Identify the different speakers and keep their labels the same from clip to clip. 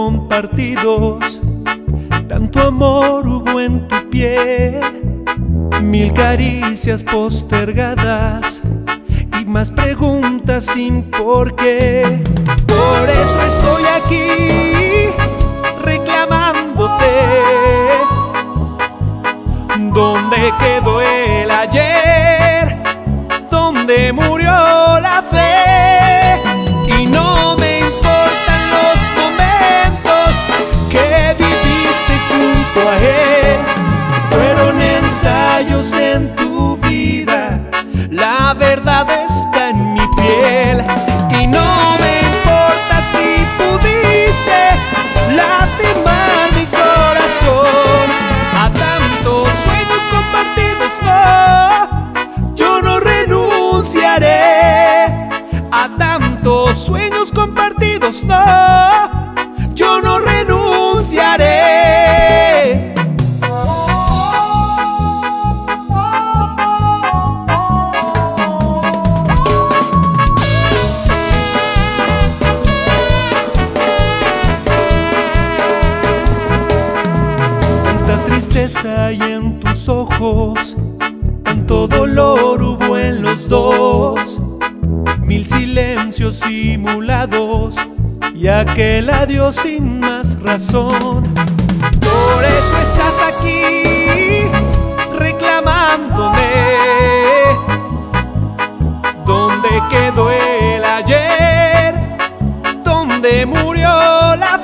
Speaker 1: compartidos, tanto amor hubo en tu piel, mil caricias postergadas y más preguntas sin por qué. Por eso estoy aquí reclamándote. ¿Dónde quedó el ayer? ¿Dónde murió la verdad está en mi piel. Y no me importa si pudiste lastimar mi corazón a tantos sueños compartidos. No, yo no renunciaré a tantos sueños compartidos. No, yo no renunciaré. Tristeza en tus ojos, tanto dolor hubo en los dos, mil silencios simulados y aquel adiós sin más razón. Por eso estás aquí reclamándome. ¿Dónde quedó el ayer? ¿Dónde murió la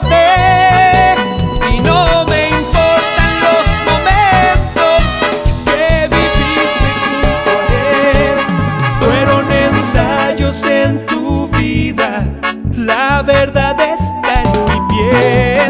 Speaker 1: en tu vida, la verdad está en mi piel.